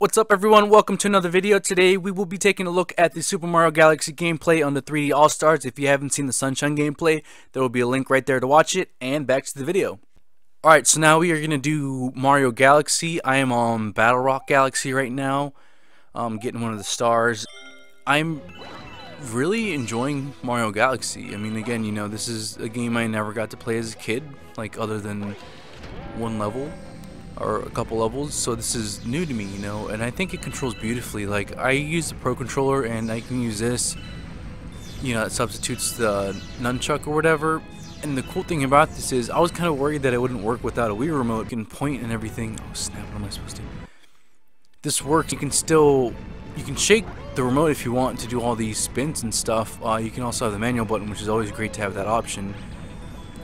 What's up everyone, welcome to another video. Today we will be taking a look at the Super Mario Galaxy gameplay on the 3D All-Stars. If you haven't seen the Sunshine gameplay, there will be a link right there to watch it, and back to the video. Alright, so now we are going to do Mario Galaxy. I am on Battle Rock Galaxy right now, um, getting one of the stars. I'm really enjoying Mario Galaxy. I mean, again, you know, this is a game I never got to play as a kid, like other than one level or a couple levels so this is new to me you know and I think it controls beautifully like I use the Pro Controller and I can use this you know it substitutes the nunchuck or whatever and the cool thing about this is I was kind of worried that it wouldn't work without a Wii remote you can point and everything. Oh snap what am I supposed to this works you can still you can shake the remote if you want to do all these spins and stuff uh, you can also have the manual button which is always great to have that option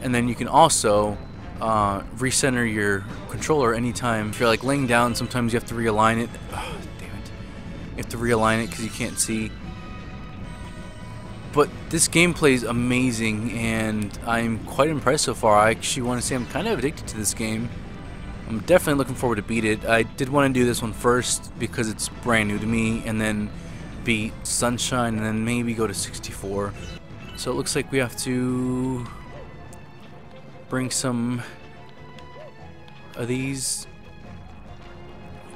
and then you can also uh, recenter your controller anytime. If you're like laying down, sometimes you have to realign it. Oh, damn it. You have to realign it because you can't see. But this gameplay is amazing and I'm quite impressed so far. I actually want to say I'm kind of addicted to this game. I'm definitely looking forward to beat it. I did want to do this one first because it's brand new to me and then beat Sunshine and then maybe go to 64. So it looks like we have to bring some of these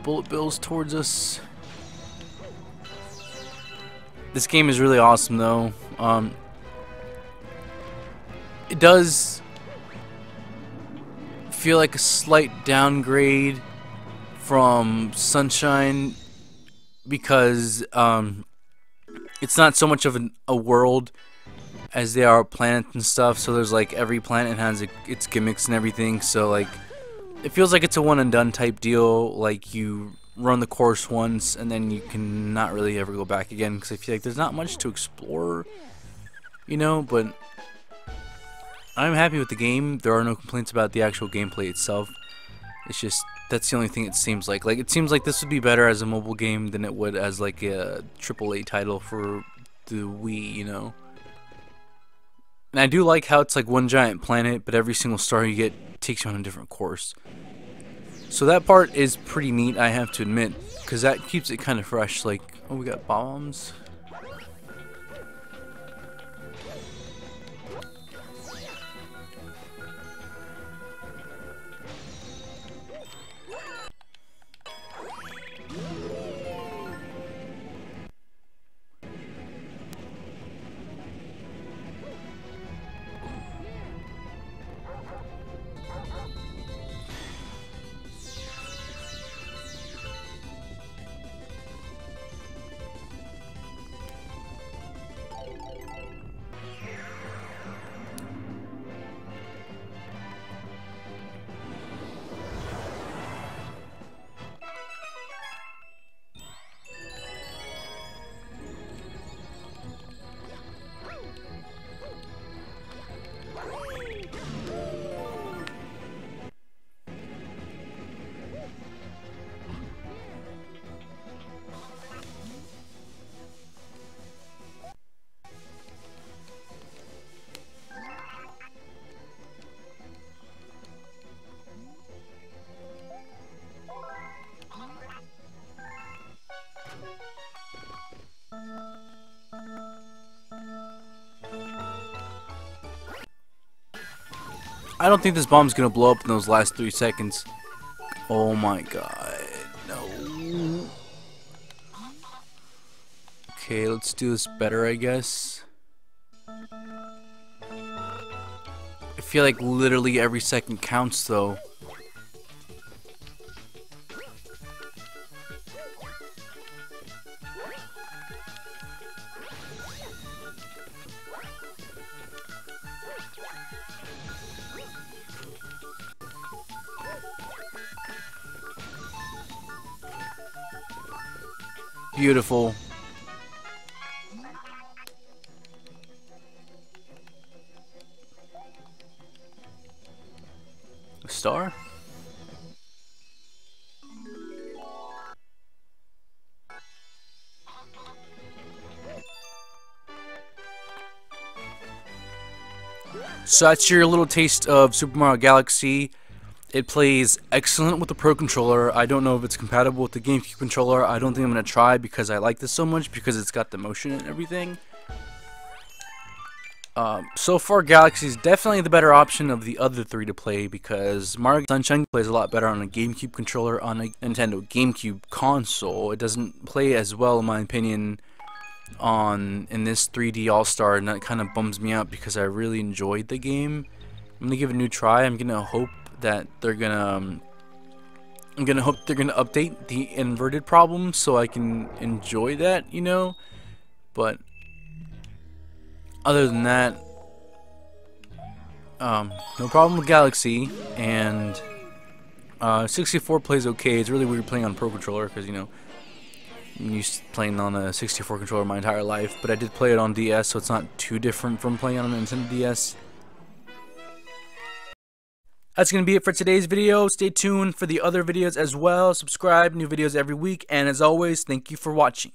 bullet bills towards us. This game is really awesome though. Um, it does feel like a slight downgrade from Sunshine because um, it's not so much of an, a world as they are planets and stuff. So there's like every planet has its gimmicks and everything. So like it feels like it's a one and done type deal. Like you run the course once and then you can not really ever go back again because I feel like there's not much to explore, you know. But I'm happy with the game. There are no complaints about the actual gameplay itself. It's just that's the only thing it seems like. Like it seems like this would be better as a mobile game than it would as like a AAA title for the Wii, you know. And I do like how it's like one giant planet, but every single star you get takes you on a different course. So that part is pretty neat, I have to admit, because that keeps it kind of fresh. Like, oh, we got bombs. I don't think this bomb's gonna blow up in those last three seconds. Oh my god, no. Okay, let's do this better, I guess. I feel like literally every second counts, though. Beautiful. A star? So that's your little taste of Super Mario Galaxy. It plays excellent with the Pro Controller. I don't know if it's compatible with the GameCube controller. I don't think I'm going to try because I like this so much because it's got the motion and everything. Um, so far, Galaxy is definitely the better option of the other three to play because Mario Sunshine plays a lot better on a GameCube controller on a Nintendo GameCube console. It doesn't play as well, in my opinion, on in this 3D All Star, and that kind of bums me out because I really enjoyed the game. I'm gonna give it a new try. I'm gonna hope that they're gonna. Um, I'm gonna hope they're gonna update the inverted problem so I can enjoy that, you know. But other than that, um, no problem with Galaxy, and uh, 64 plays okay. It's really weird playing on Pro Controller because, you know, I'm used to playing on a 64 controller my entire life, but I did play it on DS, so it's not too different from playing on a Nintendo DS. That's going to be it for today's video. Stay tuned for the other videos as well. Subscribe, new videos every week, and as always, thank you for watching.